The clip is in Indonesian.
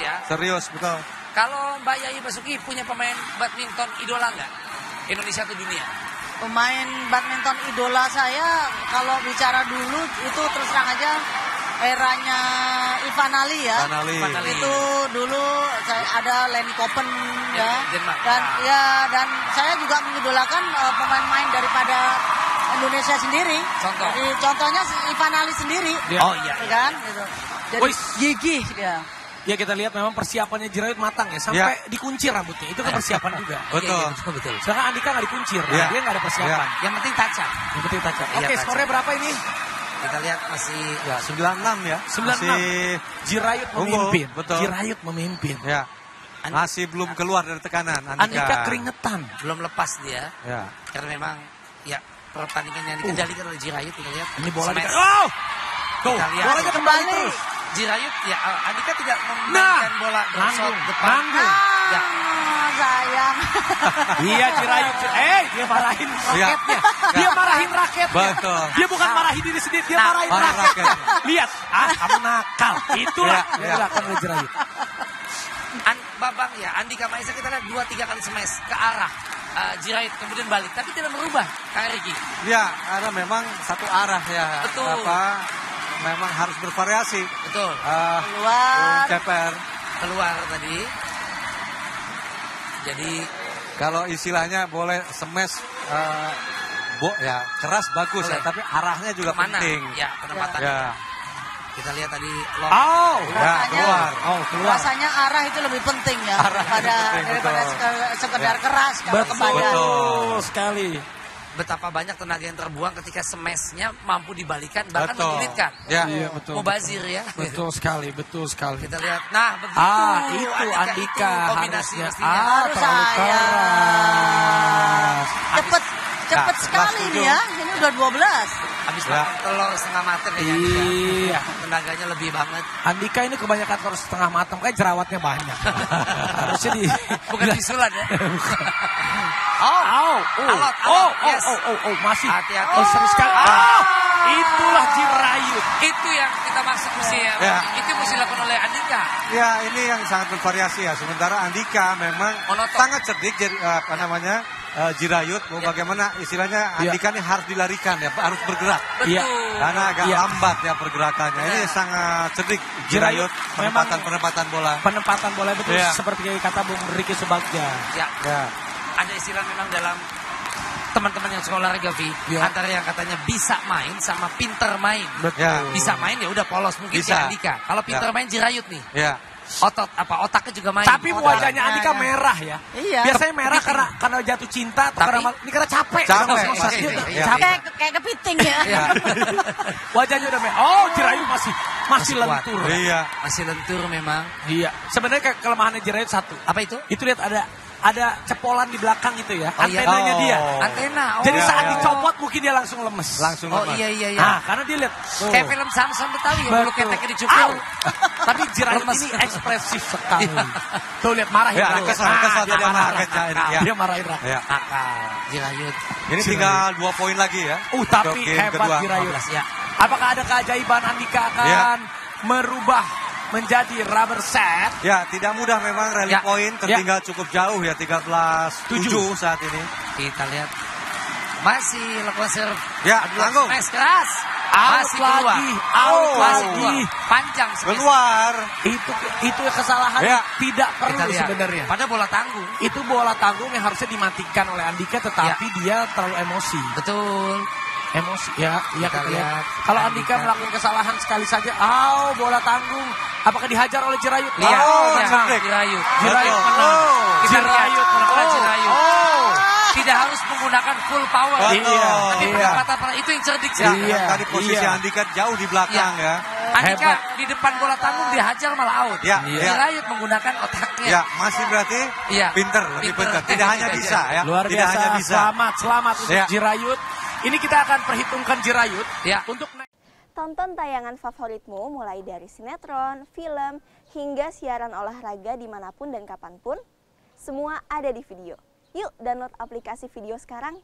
ya. Serius, betul. Kalau Mbak Yayi Basuki punya pemain badminton idola nggak? Indonesia atau dunia? Pemain badminton idola saya kalau bicara dulu itu terus terang aja eranya Ivan Ali ya. Ivan Ali. Ivan Ali. Itu dulu saya ada Lenny Koppen ya. Denmark. Dan Ah. ya dan saya juga mengidolakan eh, pemain-pemain daripada Indonesia sendiri. Contoh. Jadi contohnya si Ivan Ali sendiri. Iya. Oh iya. Ya kan? Gitu. Jadi Wis. gigih dia. Ya kita lihat memang persiapannya Jirayut matang ya sampai dikuncir rambutnya. Itu kan persiapan juga. Betul. Iya, iya, betul, betul. Sedangkan Andika nggak dikuncir, nah, Iya. dia nggak ada persiapan. Yang penting taca. Yang penting. Iya, Oke, tancap. skornya berapa ini? Kita lihat masih Ya, 96 ya. 96. Masih, Jirayut Unggul, memimpin. betul. Jirayut memimpin. ya. Masih belum keluar dari tekanan Andika. Andika keringetan. belum lepas dia. Ya. Karena memang ya pertandingan yang dikendalikan oleh Jirayut kita lihat. Ini bola di. Oh! Tuh, Kita lihat. bolanya kembali Kembali. terus. Jirayut ya uh, Andika tidak Nah, memainkan bola drop shot nanggung, depan. nanggung. Ya. Ah, sayang. Iya Jirayut. Eh, dia marahin Iya. raketnya. Dia marahin raketnya. Betul. Dia bukan marahin diri sendiri, dia Nah, marahin raketnya. raket. Lihat, ah kamu nakal. Itulah yang iya. dilakukan oleh Jirayut. An Babang ya Andika Maisa kita lihat dua tiga kali smash ke arah uh, Jirayut kemudian balik tapi tidak merubah Kak Riki. Ya, karena memang satu arah ya. Betul. Apa, memang harus bervariasi. Betul. Ah, Keluar. ceper. Keluar tadi. Jadi Kalau istilahnya boleh smash eh, bo ya keras bagus ya, Boleh. tapi arahnya juga ke mana? penting. Ya penempatannya. Ya, Kita lihat tadi long. Oh, ya keluar. oh keluar. Rasanya arah itu lebih penting ya Arah daripada penting, daripada betul. sekedar, sekedar keras kalau. Betul. sekali. Betapa banyak tenaga yang terbuang ketika smashnya mampu dibalikan bahkan Betul. menyulitkan. Ya. Iya, betul. Mubazir ya. Betul sekali, betul sekali. Kita lihat. Nah begitu. Ah, itu Andika, itu kombinasi harusnya. mestinya. Ah, Harus terlalu saya. keras. Cepet cepet Nah, sekali nih ya. Ini udah 12. Habis Ya. telur setengah matang ya. Andika. Iya. Tenaganya lebih banget. Andika ini kebanyakan terus setengah matang, kayak jerawatnya banyak. Harusnya di Bukan bisulan ya. Oh, oh, oh, Alot, oh, alot, oh, yes. oh, oh, oh, masih. Hati-hati. Oh, serius sekali. Oh, itulah Jirayut. Itu yang kita maksud mesti ya. Ya. Itu mesti dilakukan oleh Andika. Ya, ini yang sangat bervariasi ya. Sementara Andika memang Monoton. sangat cerdik jadi apa namanya? Eh, Jirayut mau Ya. bagaimana istilahnya Ya. Andika ini harus dilarikan ya, harus bergerak. Betul. Iya. Karena agak Iya. lambat ya pergerakannya. Ini sangat cerdik Jirayut penempatan penempatan bola. Penempatan bola betul Iya. seperti kata Bung Riki Subagja. Ya. Ya. Ada istilah memang dalam teman-teman yang suka olahraga Vi, Ya. antara yang katanya bisa main sama pinter main. Betul. Ya. Bisa main ya udah polos mungkin si Bisa. Andika. Kalau pinter Ya. main Jirayut nih. Ya. Otot apa otaknya juga main. Tapi Otak. wajahnya Ya, Andika ya. merah ya. Iya. Biasanya merah Kepiting. karena karena jatuh cinta atau Tapi- karena ini karena capek. Capek, Sama sama pasti. dia. Iya. Capek. Kayak kayak kepiting ya. Ya. Wajahnya udah merah. Oh, Jirayut masih masih Masih kuat. lentur. Iya. Masih lentur memang. Iya. Sebenarnya ke- kelemahannya Jirayut satu. Apa itu? Itu lihat ada ada cepolan di belakang itu ya. Oh, iya. Antenanya Oh. dia. Antena. Oh. Jadi Iya, saat iya. dicopot mungkin dia langsung lemes. Langsung Oh lemas. iya iya iya. Nah, karena dia lihat. tuh. Kayak film Samson Betawi ya, bulu keteknya dicupil. Tapi Lemes. ini ekspresif sekali. Iya. Tuh lihat marahin Ya, rakyat. kesal, kesal dia tadi sama marah. rakyatnya ini, Nah, ya. Dia marahin rakyat. Ya. Jirayut. Ini tinggal dua poin lagi ya. Uh, tapi hebat. Jirayut. 15, ya. Apakah ada keajaiban Andika akan Ya. merubah menjadi rubber set? Ya, tidak mudah memang rally Ya. point tertinggal cukup jauh ya 13-7 saat ini. Kita lihat. Masih lakukan serve. Ya, Aduh, tanggung. smash keras. Out Masih keluar. lagi, out Oh, masih lagi. keluar. Panjang smash. Keluar. Itu itu kesalahan Ya. tidak Kita perlu lihat. sebenarnya. Padahal bola tanggung. Itu bola tanggung yang harusnya dimatikan oleh Andika tetapi dia terlalu emosi. Betul. Emosi ya, iya Kita kita lihat. lihat. Kalau Andika Andika. melakukan kesalahan sekali saja, oh bola tanggung. Apakah dihajar oleh Jirayut? Lihat. Oh, cerdik. Jirayut. Jirayut menang. Oh. Kita. Jirayut menang. Oh, Oh, Jirayut. oh. Tidak harus menggunakan full power. Betul. Iya, Tapi iya. pendapatan itu yang cerdik sih. Ya, Iya, tadi posisi iya. Andika jauh di belakang ya. Andika Hebat. di depan bola tanggung dihajar malah out. Ya, Iya. ya. Jirayut menggunakan otaknya. Ya, masih berarti Iya. pinter, lebih Pinter. pinter. Tidak hanya bisa ya. Luar Tidak biasa. hanya bisa. Selamat, selamat untuk Ya. Jirayut. Ini kita akan perhitungkan Jirayut Ya. untuk naik. Tonton tayangan favoritmu mulai dari sinetron, film, hingga siaran olahraga di mana pun dan kapan pun. Semua ada di video. Yuk download aplikasi video sekarang.